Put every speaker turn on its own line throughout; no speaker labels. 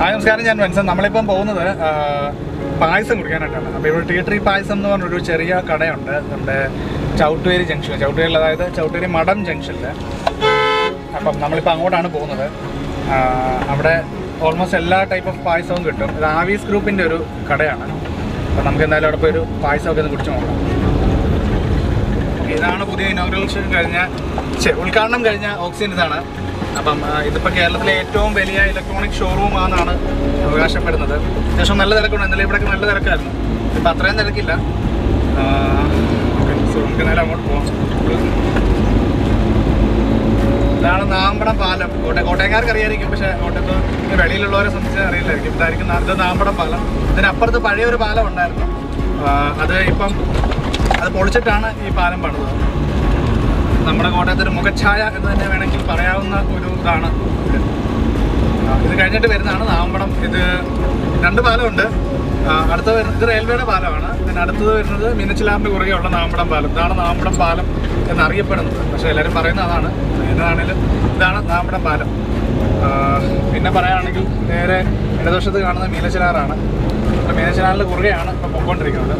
നമസ്കാരം. ഞാൻ വെൻസൻ നമ്മളിപ്പം പോകുന്നത് പായസം കുടിക്കാനായിട്ടാണ്. അപ്പോൾ ഇവിടെ ടീട്രീ പായസം എന്ന് പറഞ്ഞൊരു ചെറിയ കടയുണ്ട്. നമ്മുടെ ചൗട്ടുവേരി ജംഗ്ഷൻ ചൗട്ടുവേരിൽ അതായത് ചൗട്ടുവേരി മഠം ജംഗ്ഷനിൽ അപ്പം നമ്മളിപ്പോൾ അങ്ങോട്ടാണ് പോകുന്നത്. അവിടെ ഓൾമോസ്റ്റ് എല്ലാ ടൈപ്പ് ഓഫ് പായസവും കിട്ടും. ഇത് ആവീസ് ഗ്രൂപ്പിന്റെ ഒരു കടയാണ്. അപ്പം നമുക്ക് എന്തായാലും അവിടെ പോയി ഒരു പായസമൊക്കെ ഒന്ന് കുടിച്ച് നോക്കാം. ഇതാണ് പുതിയ ഇനോഗ്രേഷൻ കഴിഞ്ഞ ഉദ്ഘാടനം കഴിഞ്ഞ ഓക്സിജൻ ഇതാണ്. അപ്പം ഇതിപ്പോൾ കേരളത്തിലെ ഏറ്റവും വലിയ ഇലക്ട്രോണിക് ഷോറൂം ആണെന്നാണ് അവകാശപ്പെടുന്നത്. അത്യാവശ്യം നല്ല തിരക്കുണ്ട്. ഇന്നലെ ഇവിടെയൊക്കെ നല്ല തിരക്കായിരുന്നു. ഇപ്പം അത്രയും തിരക്കില്ല. നമുക്ക് നേരെ അങ്ങോട്ട് പോകാം ഇതാണ് നാമ്പടം പാലം. കോട്ടയം കോട്ടയംകാർക്ക് അറിയായിരിക്കും. പക്ഷേ കോട്ടയത്ത് വെളിയിലുള്ളവരെ സംബന്ധിച്ച് അറിയില്ലായിരിക്കും. ഇതായിരിക്കും ഇത് നാമ്പടം പാലം. ഇതിനപ്പുറത്ത് പഴയൊരു പാലം ഉണ്ടായിരുന്നു. അത് ഇപ്പം അത് പൊളിച്ചിട്ടാണ് ഈ പാലം പണിതത്. നമ്മുടെ കോട്ടയത്ത് ഒരു മുഖഛായ എന്ന് തന്നെ വേണമെങ്കിൽ പറയാവുന്ന ഒരു ഇതാണ്. ഇത് കഴിഞ്ഞിട്ട് വരുന്നതാണ് നാമ്പടം ഇത് രണ്ട് പാലമുണ്ട്. അടുത്ത വരുന്നത് ഇത് റെയിൽവേയുടെ പാലമാണ്. പിന്നെ അടുത്തത് വരുന്നത് മീനച്ചിലാറിന് കുറുകെയുള്ള നാമ്പടം പാലം. ഇതാണ് നാമ്പടം പാലം എന്നറിയപ്പെടുന്നത്. പക്ഷേ എല്ലാവരും പറയുന്നത് അതാണ്. ഏതാണേലും ഇതാണ് നാമ്പടം പാലം. പിന്നെ പറയുകയാണെങ്കിൽ നേരെ ഇടതുവശത്ത് കാണുന്ന മീനച്ചിലാറാണ്. മീനച്ചിലാറിൽ മീനച്ചിലാറിന് കുറുകെയാണ് ഇപ്പോൾ പൊയ്ക്കൊണ്ടിരിക്കുന്നത്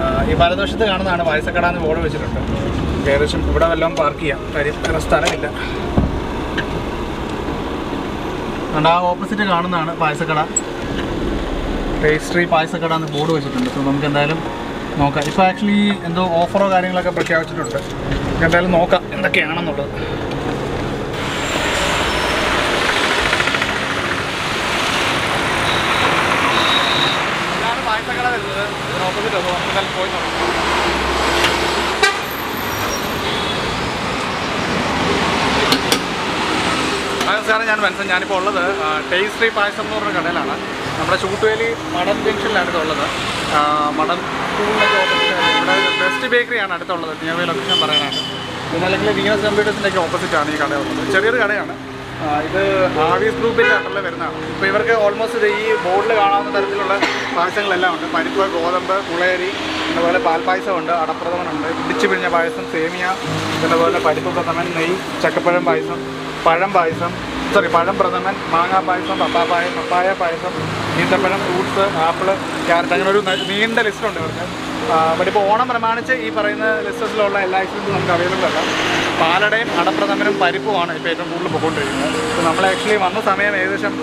ആ, ഈ വലതുവശത്ത് കാണുന്നതാണ് പായസക്കട എന്ന് ബോർഡ് വെച്ചിട്ടുണ്ട്. ഏകദേശം ഇവിടെ വല്ലതും പാർക്ക് ചെയ്യാം. കാര്യം സ്ഥലമില്ല. അതുകൊണ്ട് ആ ഓപ്പോസിറ്റ് കാണുന്നതാണ് പായസക്കട. പേസ്ട്രി പായസക്കട എന്ന് ബോർഡ് വെച്ചിട്ടുണ്ട്. സോ നമുക്ക് എന്തായാലും നോക്കാം. ഇപ്പോൾ ആക്ച്വലി എന്തോ ഓഫറോ കാര്യങ്ങളൊക്കെ പ്രഖ്യാപിച്ചിട്ടുണ്ട്. എന്തായാലും നോക്കാം എന്തൊക്കെയാണെന്നുള്ളത് ഇതാണ് പായസക്കട വരുന്നത് നമുക്ക് എന്തായാലും പോയി ഞാൻ മനസ്സിൽ ഞാനിപ്പോൾ ഉള്ളത് ടേസ്റ്റി പായസം എന്ന് പറഞ്ഞ കടയിലാണ്. നമ്മുടെ ചൂട്ടുവേലി മടം ജംഗ്ഷനിലാണ് ഇതുള്ളത് ആ, മടം സ്കൂളിനൊക്കെ ഓപ്പോസിറ്റ് ഇവിടെ ബെസ്റ്റ് ബേക്കറിയാണ് അടുത്തുള്ളത്. ഞാൻ ലൊക്കേഷൻ പറയാനാണ്. പിന്നെ അല്ലെങ്കിൽ വീനസ് കമ്പ്യൂട്ടേഴ്സിന്റെയൊക്കെ ഓപ്പോസിറ്റാണ് ഈ കട ചെറിയൊരു കടയാണ്. ഇത് ആവീസ് ഗ്രൂപ്പിന്റെ അണ്ടറിൽ വരുന്നതാണ്. ഇപ്പോൾ ഇവർക്ക് ഓൾമോസ്റ്റ് ഈ ബോർഡിൽ കാണാവുന്ന തരത്തിലുള്ള പായസങ്ങളെല്ലാം ഉണ്ട്. പരിപ്പ് ഗോതമ്പ് പുളയരി അതുപോലെ പാൽപ്പായസമുണ്ട് അടപ്രഥമനുണ്ട് ഇടിച്ചു പിഴിഞ്ഞ പായസം സേമിയ അതുപോലെ പരിപ്പ് പ്രഥമൻ നെയ് ചക്കപ്പഴം പായസം പഴം പായസം സോറി പഴം പ്രഥമൻ മാങ്ങാ പായസം പപ്പായ പപ്പായ പായസം ഈന്തപ്പഴം ഫ്രൂട്ട്സ് ആപ്പിൾ ക്യാരറ്റ് അങ്ങനെ ഒരു നീണ്ട ലിസ്റ്റുണ്ട് ഇവർക്ക്. ബട്ട് ഇപ്പോൾ ഓണം പ്രമാണിച്ച് ഈ പറയുന്ന ലിസ്റ്റസിലുള്ള എല്ലാ ഐറ്റംസും നമുക്ക് അവൈലബിൾ അല്ല. പാലടയും അടപ്രഥമനും പരിപ്പുമാണ് ഇപ്പോൾ ഏറ്റവും കൂടുതൽ പോയിക്കൊണ്ടിരിക്കുന്നത്. അപ്പോൾ നമ്മൾ ആക്ച്വലി വന്ന സമയം ഏകദേശം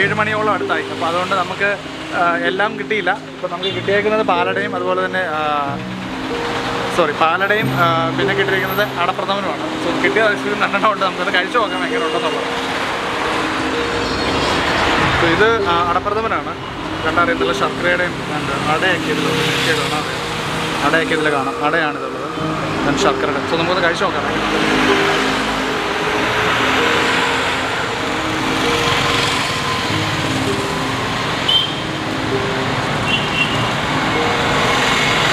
ഏഴ് മണിയോളം അടുത്തായി. അപ്പോൾ അതുകൊണ്ട് നമുക്ക് എല്ലാം കിട്ടിയില്ല. ഇപ്പോൾ നമുക്ക് കിട്ടിയേക്കുന്നത് പാലടയും അതുപോലെ തന്നെ സോറി പാലടയും പിന്നെ കിട്ടിയിരിക്കുന്നത് അടപ്രഥമനുമാണ്. സോ കിട്ടിയ ഐസ്ക്രീം രണ്ടെണ്ണം ഉണ്ട്. നമുക്കത് കഴിച്ചു നോക്കാൻ ഭയങ്കര ഉണ്ടെന്നുള്ളത് അപ്പോൾ ഇത് അടപ്രഥമനാണ്. കണ്ടറിയത്തുള്ള ശർക്കരയുടെയും ഉണ്ട് അടയൊക്കെ ഇതിൽ കാണാം അടയൊക്കെ ഇതിൽ കാണാം. അടയാണിതുള്ളത്. ഞാൻ ശർക്കരയുടെ. സോ നമുക്കത് കഴിച്ചു നോക്കാം.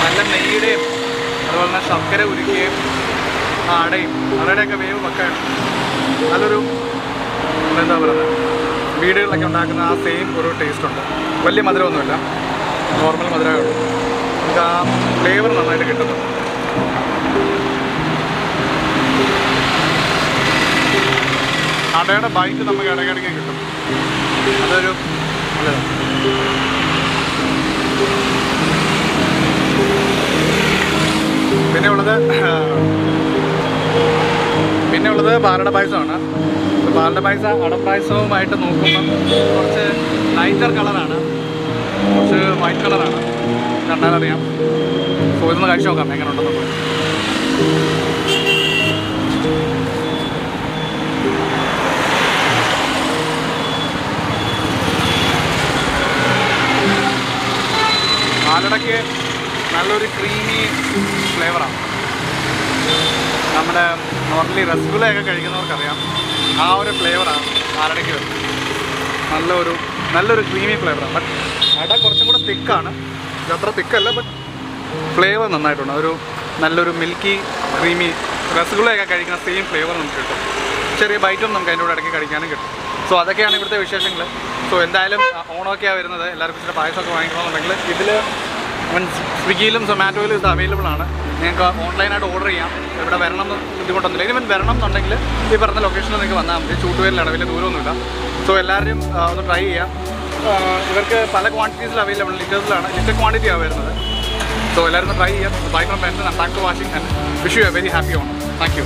നല്ല നെയ്യുടെയും അതുപോലെ തന്നെ ശർക്കര ഉരുക്കുകയും ആ അടയും അടയുടെയൊക്കെ വേവ് വെക്കാണ് നല്ലൊരു വീടുകളിലൊക്കെ ഉണ്ടാക്കുന്ന ആ സെയിം ഒരു ടേസ്റ്റ് ഉണ്ട്. വലിയ മധുരമൊന്നുമില്ല. നോർമൽ മധുരമേ ഉള്ളൂ. നമുക്ക് ആ ഫ്ലേവർ നന്നായിട്ട് കിട്ടുന്നുണ്ട് അടയുടെ ബൈറ്റ് നമുക്ക് ഇടയ്ക്കിടയ്ക്ക് കിട്ടും. അതൊരു പിന്നെ ഉള്ളത് പിന്നെ ഉള്ളത് പാലട പായസമാണ്. പാലട പായസ അടപ്പായസവുമായിട്ട് നോക്കുമ്പം കുറച്ച് ലൈറ്റർ കളറാണ് കുറച്ച് വൈറ്റ് കളറാണ് കണ്ടാലറിയാം. സോ ഇതൊന്ന് കഴിച്ചു നോക്കാം എങ്ങനെ ഉണ്ടെന്ന് പാലടയ്ക്ക് നല്ലൊരു ക്രീമി ഫ്ലേവറാണ് നമ്മുടെ നോർമലി രസഗുളയൊക്കെ കഴിക്കുന്നവർക്കറിയാം. ആ ഒരു ഫ്ലേവറാണ് ആരടയ്ക്ക് വരുന്നത്. നല്ലൊരു നല്ലൊരു ക്രീമി ഫ്ലേവറാണ് ബട്ട് അട കുറച്ചും കൂടെ തിക്കാണ് അത്ര തിക്കല്ല ബട്ട് ഫ്ലേവർ നന്നായിട്ടുണ്ട്. ഒരു നല്ലൊരു മിൽക്കി ക്രീമി രസഗുളയൊക്കെ കഴിക്കുന്ന സെയിം ഫ്ലേവർ നമുക്ക് കിട്ടും. ചെറിയ ബൈറ്റും നമുക്ക് അതിന്റെ കൂടെ ഇടയ്ക്ക് കഴിക്കാനും കിട്ടും. സോ അതൊക്കെയാണ് ഇവിടുത്തെ വിശേഷങ്ങൾ സോ എന്തായാലും ഓണമൊക്കെയാണ് വരുന്നത്. എല്ലാവർക്കും ഇച്ചിരി പായസമൊക്കെ വാങ്ങിക്കണമെന്നുണ്ടെങ്കിൽ ഇതിൽ അവൻ സ്വിഗ്ഗിയിലും സൊമാറ്റോയിലും ഇത് അവൈലബിൾ ആണ്. നിങ്ങൾക്ക് ഓൺലൈനായിട്ട് ഓർഡർ ചെയ്യാം. ഇവിടെ വരണം എന്ന് ബുദ്ധിമുട്ടൊന്നുമില്ല. ഇനി വരണം എന്നുണ്ടെങ്കിൽ ഈ പറഞ്ഞ ലൊക്കേഷനിൽ നിങ്ങൾക്ക് വന്നാൽ മതി. ചൂട്ടുവേലിലാണ് വലിയ ദൂരമൊന്നുമില്ല സോ എല്ലാവരും ഒന്ന് ട്രൈ ചെയ്യാം ഇവർക്ക് പല ക്വാണ്ടിറ്റീസിൽ അവൈലബിൾ ലിറ്റേഴ്സിലാണ് ലിറ്റർ ക്വാണ്ടിറ്റിയാണ് വരുന്നത്. സോ എല്ലാവരും ട്രൈ ചെയ്യാം bye friends thank to watching and wish you a very happy on thank you